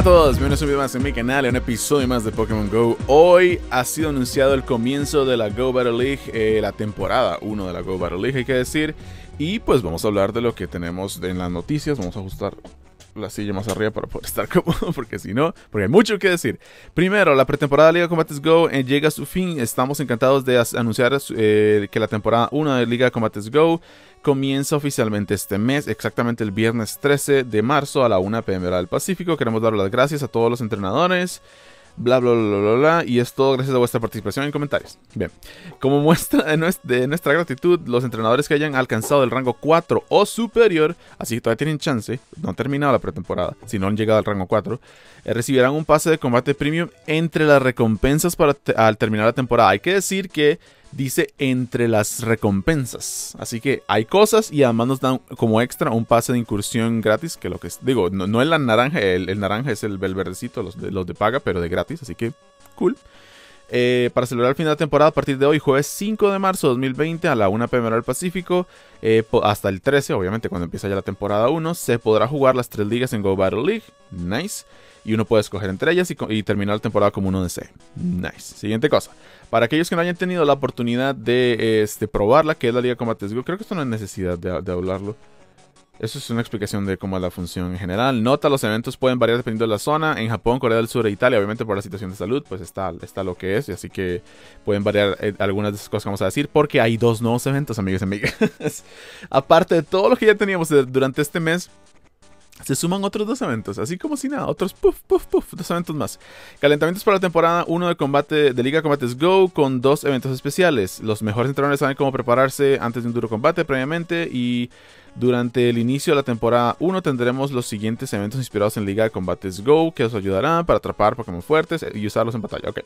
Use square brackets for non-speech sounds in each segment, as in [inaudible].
Hola a todos, bienvenidos a un video más en mi canal, un episodio más de Pokémon GO. Hoy ha sido anunciado el comienzo de la Go Battle League, eh, la temporada 1 de la Go Battle League hay que decir. Y pues vamos a hablar de lo que tenemos en las noticias, vamos a ajustar la silla más arriba para poder [laughs] estar cómodo, porque si no, porque hay mucho que decir. Primero, la pretemporada de Liga Combates Go eh, llega a su fin. Estamos encantados de anunciar eh, que la temporada 1 de Liga Combates Go comienza oficialmente este mes, exactamente el viernes 13 de marzo a la 1 pm del Pacífico. Queremos dar las gracias a todos los entrenadores bla, bla, bla, bla, bla, y es todo gracias a vuestra participación en comentarios. Bien, como muestra de nuestra gratitud, los entrenadores que hayan alcanzado el rango 4 o superior, así que todavía tienen chance, no han terminado la pretemporada, si no han llegado al rango 4, eh, recibirán un pase de combate premium entre las recompensas para al terminar la temporada. Hay que decir que dice entre las recompensas. Así que hay cosas y además nos dan como extra un pase de incursión gratis, que lo que es, digo, no, es la naranja, el, naranja es el, verdecito, los de, los de paga, pero de gratis, así que cool. Eh, para celebrar el final de temporada a partir de hoy, jueves 5 de marzo de 2020 a la 1 pm del Pacífico, eh, hasta el 13, obviamente cuando empieza ya la temporada 1, se podrá jugar las tres ligas en Go Battle League. Nice. Y uno puede escoger entre ellas y, y terminar la temporada como uno desee. Nice. Siguiente cosa. Para aquellos que no hayan tenido la oportunidad de este, probarla, que es la Liga Combates creo que esto no hay necesidad de, hablarlo. Eso es una explicación de cómo es la función en general. Nota, los eventos pueden variar dependiendo de la zona. En Japón, Corea del Sur e Italia, obviamente por la situación de salud, pues está, está lo que es. Y así que pueden variar eh, algunas de esas cosas que vamos a decir. Porque hay dos nuevos eventos, amigos y amigas. [laughs] Aparte de todo lo que ya teníamos durante este mes, se suman otros dos eventos, así como si nada, otros puff, puff, puff, dos eventos más. Calentamientos para la temporada 1 de combate de Liga Combates Go con dos eventos especiales. Los mejores entrenadores saben cómo prepararse antes de un duro combate previamente y durante el inicio de la temporada 1 tendremos los siguientes eventos inspirados en Liga de Combates Go que os ayudarán para atrapar Pokémon fuertes y usarlos en batalla. Okay.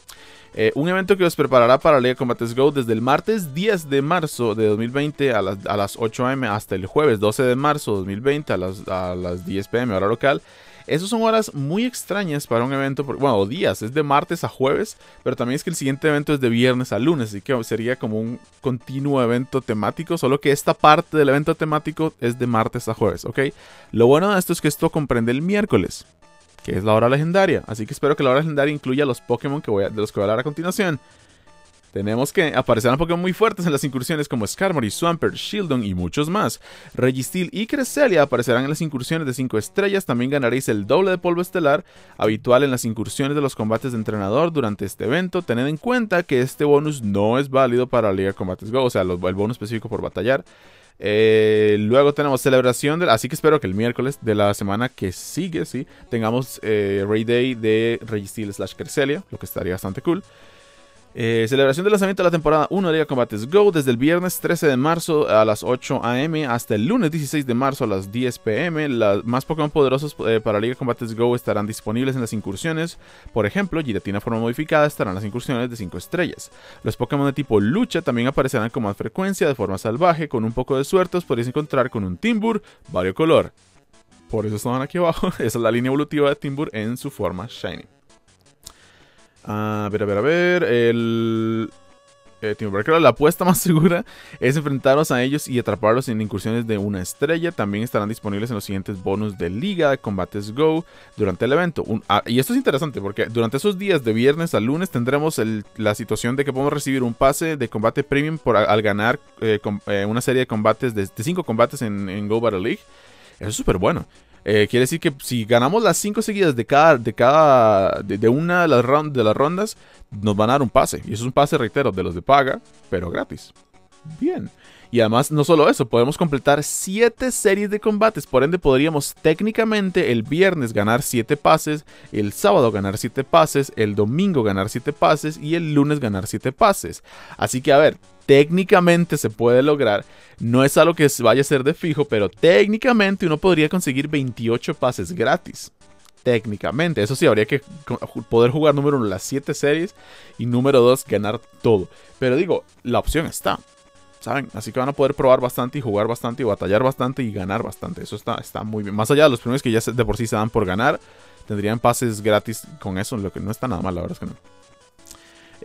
Eh, un evento que os preparará para Liga de Combates Go desde el martes 10 de marzo de 2020 a las, a las 8 am hasta el jueves 12 de marzo de 2020 a las, a las 10 pm hora local esas son horas muy extrañas para un evento, bueno, días, es de martes a jueves, pero también es que el siguiente evento es de viernes a lunes, así que sería como un continuo evento temático, solo que esta parte del evento temático es de martes a jueves, ¿ok? Lo bueno de esto es que esto comprende el miércoles, que es la hora legendaria, así que espero que la hora legendaria incluya los Pokémon que voy de los que voy a hablar a continuación. Tenemos que aparecerán Pokémon muy fuertes en las incursiones como Skarmory, Swampert, Shieldon y muchos más. Registeel y Cresselia aparecerán en las incursiones de 5 estrellas. También ganaréis el doble de polvo estelar habitual en las incursiones de los combates de entrenador durante este evento. Tened en cuenta que este bonus no es válido para Liga Combates Go, o sea, el bonus específico por batallar. Eh, luego tenemos celebración, de, así que espero que el miércoles de la semana que sigue, sí, tengamos eh, Ray Day de Registeel slash Cresselia, lo que estaría bastante cool. Eh, celebración del lanzamiento de la temporada 1 de Liga Combates Go desde el viernes 13 de marzo a las 8 am hasta el lunes 16 de marzo a las 10 pm. Los más Pokémon poderosos eh, para Liga Combates Go estarán disponibles en las incursiones. Por ejemplo, Giratina forma modificada estarán en las incursiones de 5 estrellas. Los Pokémon de tipo lucha también aparecerán con más frecuencia de forma salvaje. Con un poco de suerte os podréis encontrar con un Timbur color Por eso están aquí abajo. [laughs] Esa es la línea evolutiva de Timbur en su forma Shiny. A ver, a ver, a ver. El. Eh, la apuesta [laughs] más segura es enfrentaros a ellos y atraparlos en incursiones de una estrella. También estarán disponibles en los siguientes bonus de liga, combates Go, durante el evento. Ah, y esto es interesante porque durante esos días de viernes a lunes tendremos la situación de que podemos recibir un pase de combate premium por, al ganar eh, eh, una serie de combates, de 5 combates en, en Go Battle League. Eso es súper bueno. Eh, quiere decir que si ganamos las 5 seguidas de cada, de cada, de, una de las, de las rondas, nos van a dar un pase. Y eso es un pase, reitero, de los de paga, pero gratis. Bien. Y además, no solo eso, podemos completar 7 series de combates. Por ende, podríamos técnicamente el viernes ganar 7 pases, el sábado ganar 7 pases, el domingo ganar 7 pases y el lunes ganar 7 pases. Así que, a ver, técnicamente se puede lograr. No es algo que vaya a ser de fijo, pero técnicamente uno podría conseguir 28 pases gratis. Técnicamente, eso sí, habría que poder jugar número uno las 7 series y número 2 ganar todo. Pero digo, la opción está. ¿Saben? Así que van a poder probar bastante y jugar bastante y batallar bastante y ganar bastante. Eso está, está muy bien. Más allá de los premios que ya de por sí se dan por ganar, tendrían pases gratis con eso, lo que no está nada mal, la verdad es que no.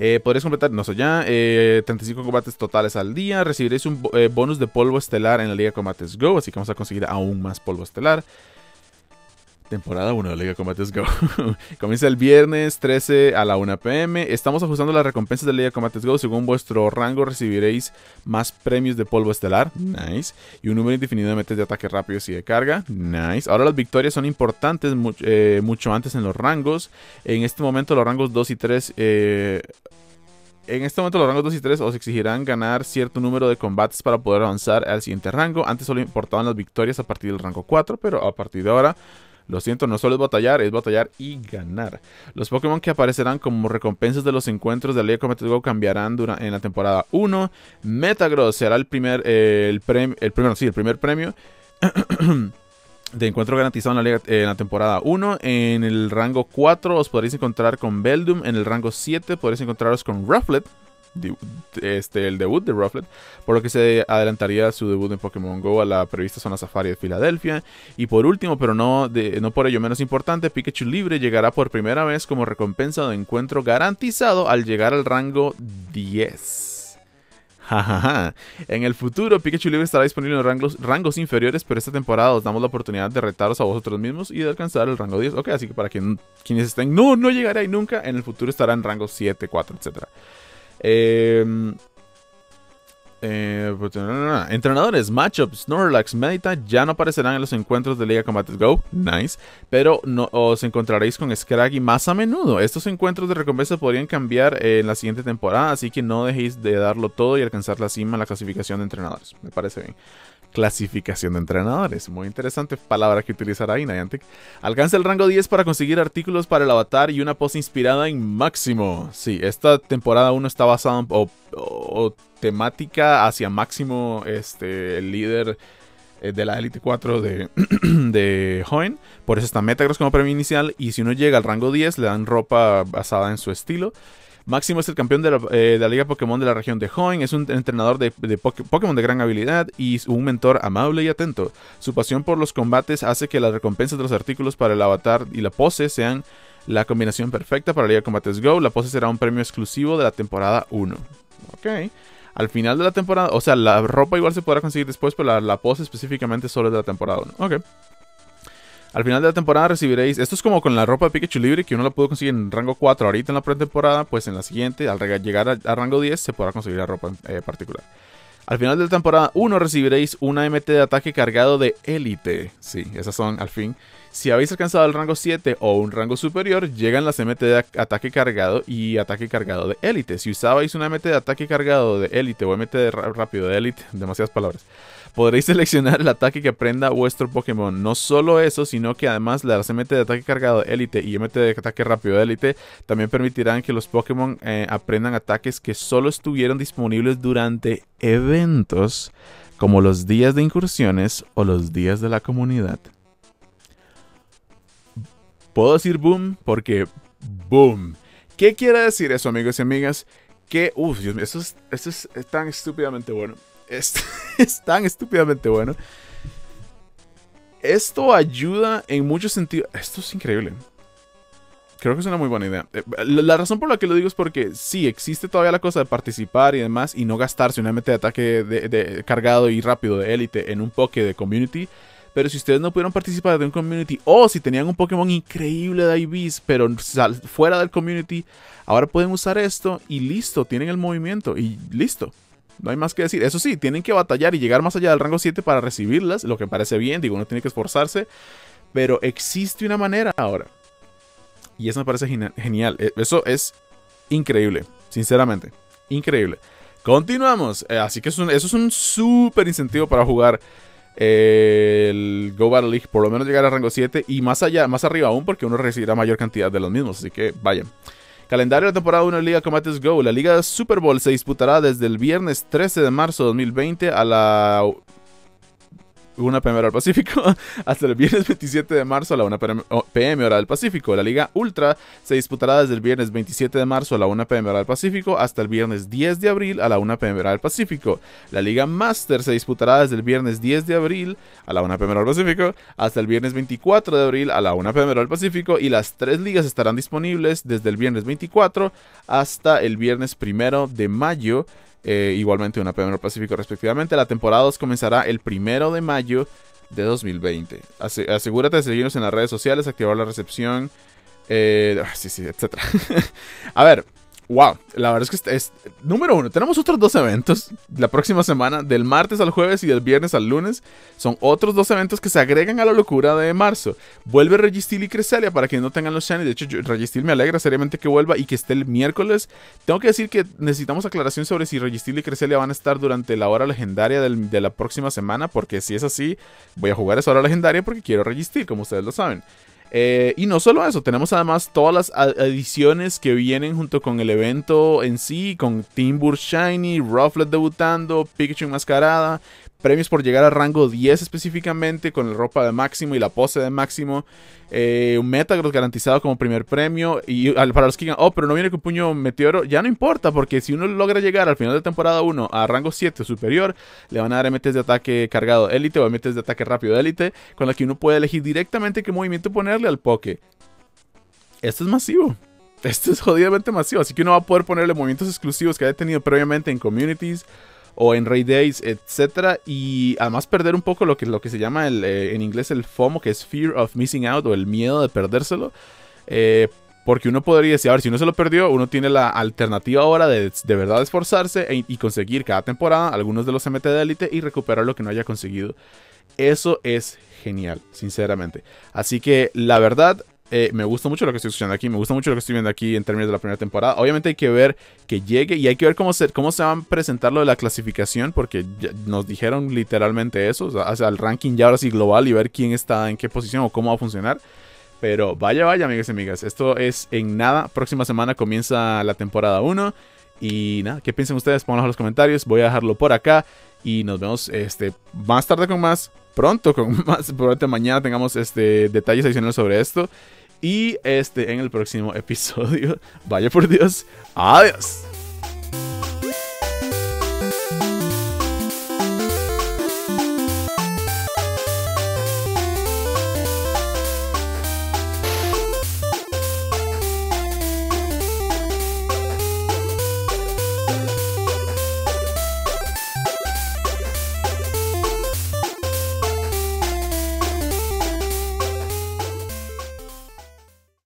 Eh, podréis completar, no sé ya, 35 eh, combates totales al día. Recibiréis un eh, bonus de polvo estelar en la Liga Combates Go, así que vamos a conseguir aún más polvo estelar. Temporada 1 de Liga Combates Go. [laughs] Comienza el viernes 13 a la 1 pm. Estamos ajustando las recompensas de Liga Combates Go. Según vuestro rango recibiréis más premios de polvo estelar. Nice. Y un número indefinido de metes de ataque rápidos y de carga. Nice. Ahora las victorias son importantes eh, mucho antes en los rangos. En este momento los rangos 2 y 3... Eh, en este momento los rangos 2 y 3 os exigirán ganar cierto número de combates para poder avanzar al siguiente rango. Antes solo importaban las victorias a partir del rango 4, pero a partir de ahora lo siento, no solo es batallar, es batallar y ganar. Los Pokémon que aparecerán como recompensas de los encuentros de Liga Combat Go cambiarán en la temporada 1. Metagross será el primer, el, premio, primero, sí, el primer premio. [clears throat] de encuentro garantizado la, en la temporada 1. En el rango 4 os podréis encontrar con Beldum. En el rango 7 podréis encontraros con Rufflet este, el debut de Rufflet, por lo que se adelantaría su debut en Pokémon Go a la prevista zona safari de Filadelfia. Y por último, pero no, de, no por ello menos importante, Pikachu Libre llegará por primera vez como recompensa de encuentro garantizado al llegar al rango 10. En el futuro, Pikachu Libre estará disponible en rangos, rangos inferiores, pero esta temporada os damos la oportunidad de retaros a vosotros mismos y de alcanzar el rango 10. Ok, así que para quien, quienes estén, no, no llegaré ahí nunca, en el futuro estará en rangos 7, 4, etcétera. Em, eh, pues, entrenadores, matchups, Snorlax, Medita ya no aparecerán en los encuentros de Liga Combates Go. Nice. Pero no, os encontraréis con Scraggy más a menudo. Estos encuentros de recompensa podrían cambiar en la siguiente temporada. Así que no dejéis de darlo todo y alcanzar la cima en la clasificación de entrenadores. Me parece bien. Clasificación de entrenadores. Muy interesante palabra que utilizará ahí Niantic. Alcanza el rango 10 para conseguir artículos para el avatar y una pose inspirada en Máximo. Sí, esta temporada 1 está basada en, o, temática hacia Máximo, este, el líder eh, de la Elite 4 de, [clears throat] de Hoenn. Por eso está Metagross como premio inicial. Y si uno llega al rango 10, le dan ropa basada en su estilo. Máximo es el campeón eh, de la, Liga Pokémon de la región de Hoenn, es un entrenador de, Pokémon de gran habilidad y un mentor amable y atento. Su pasión por los combates hace que las recompensas de los artículos para el avatar y la pose sean la combinación perfecta para la Liga Combates Go. La pose será un premio exclusivo de la temporada 1. Ok. Al final de la temporada, o sea, la ropa igual se podrá conseguir después, pero la, la pose específicamente solo es de la temporada 1. Ok. Al final de la temporada recibiréis, esto es como con la ropa de Pikachu libre, que uno la pudo conseguir en rango 4 ahorita en la pretemporada, pues en la siguiente, al llegar a, rango 10, se podrá conseguir la ropa eh, particular. Al final de la temporada 1 recibiréis una MT de ataque cargado de élite. Sí, esas son al fin. Si habéis alcanzado el rango 7 o un rango superior, llegan las MT de ataque cargado y ataque cargado de élite. Si usabais una MT de ataque cargado de élite o MT de rápido de élite, demasiadas palabras podréis seleccionar el ataque que aprenda vuestro Pokémon. No solo eso, sino que además las MT de ataque cargado élite y MT de ataque rápido élite también permitirán que los Pokémon eh, aprendan ataques que solo estuvieron disponibles durante eventos como los días de incursiones o los días de la comunidad. Puedo decir boom porque boom. ¿Qué quiere decir eso, amigos y amigas? Que, uff, Dios mío, esto es tan estúpidamente bueno. Es, [laughs] tan estúpidamente bueno. Esto ayuda en muchos sentidos. Esto es increíble. Creo que es una muy buena idea. Eh, la, razón por la que lo digo es porque sí, existe todavía la cosa de participar y demás y no gastarse una MT de ataque de, cargado y rápido de élite en un Poké de community. Pero si ustedes no pudieron participar de un community o si tenían un Pokémon increíble de IVs, pero fuera del community, ahora pueden usar esto y listo, tienen el movimiento y listo. No hay más que decir. Eso sí, tienen que batallar y llegar más allá del rango 7 para recibirlas, lo que parece bien, digo, uno tiene que esforzarse, pero existe una manera ahora. Y eso me parece genial. E, eso es increíble, sinceramente. Increíble. Continuamos. Eh, así que eso es un súper incentivo para jugar eh, el Go Battle League, por lo menos llegar a rango 7 y más allá, más arriba aún, porque uno recibirá mayor cantidad de los mismos. Así que vayan. Calendario de la temporada 1 de Liga Combates Go. La Liga Super Bowl se disputará desde el viernes 13 de marzo de 2020 a la una pm hora del Pacífico, [laughs] hasta el viernes 27 de marzo a la 1 pm hora del Pacífico. La Liga Ultra se disputará desde el viernes 27 de marzo a la 1 pm hora del Pacífico hasta el viernes 10 de abril a la 1 pm hora del Pacífico. La Liga Master se disputará desde el viernes 10 de abril a la 1 pm hora del Pacífico hasta el viernes 24 de abril a la 1 pm hora del Pacífico y las tres ligas estarán disponibles desde el viernes 24 hasta el viernes 1 de mayo eh, igualmente una PM Pacífico respectivamente. La temporada 2 comenzará el primero de mayo de 2020. asegúrate de seguirnos en las redes sociales, activar la recepción, eh, ah, sí, sí, etc. [laughs] a ver, Wow, la verdad es que es, número uno, tenemos otros dos eventos la próxima semana, del martes al jueves y del viernes al lunes. Son otros dos eventos que se agregan a la locura de marzo. Vuelve Registil y Creselia para que no tengan los shiny. De hecho, Registil me alegra seriamente que vuelva y que esté el miércoles. Tengo que decir que necesitamos aclaración sobre si Registil y Creselia van a estar durante la hora legendaria de la próxima semana, porque si es así, voy a jugar esa hora legendaria porque quiero Registil, como ustedes lo saben. Eh, y no solo eso, tenemos además todas las ediciones que vienen junto con el evento en sí, con Timbur Shiny, Rufflet debutando, Pikachu enmascarada, premios por llegar a rango 10 específicamente, con la ropa de máximo y la pose de máximo. Eh, un Metagross garantizado como primer premio. Y para los que digan, oh, pero no viene con puño meteoro, ya no importa, porque si uno logra llegar al final de temporada 1 a rango 7 o superior, le van a dar MTs de ataque cargado élite o MTs de ataque rápido élite, con la que uno puede elegir directamente qué movimiento ponerle al Poke. Esto es masivo. Esto es jodidamente masivo, así que uno va a poder ponerle movimientos exclusivos que haya tenido previamente en communities o en Ray Days, etc. Y además perder un poco lo que, lo que se llama el, eh, en inglés el FOMO, que es Fear of Missing Out o el miedo de perdérselo. Eh, porque uno podría decir, a ver, si uno se lo perdió, uno tiene la alternativa ahora de de verdad esforzarse e, y conseguir cada temporada algunos de los MT de élite y recuperar lo que no haya conseguido. Eso es genial, sinceramente. Así que la verdad, eh, me gusta mucho lo que estoy escuchando aquí, me gusta mucho lo que estoy viendo aquí en términos de la primera temporada. Obviamente hay que ver que llegue y hay que ver cómo se, cómo se va a presentar lo de la clasificación, porque nos dijeron literalmente eso, o sea, el ranking ya ahora sí global y ver quién está en qué posición o cómo va a funcionar. Pero vaya, vaya, amigas y amigas, esto es en nada. Próxima semana comienza la temporada 1. Y nada, ¿qué piensan ustedes? Pónganlo en los comentarios. Voy a dejarlo por acá. Y nos vemos este, más tarde con más. Pronto con [laughs] más. Probablemente mañana tengamos este, detalles adicionales sobre esto. Y este en el próximo [laughs] episodio. Vaya por Dios. Adiós.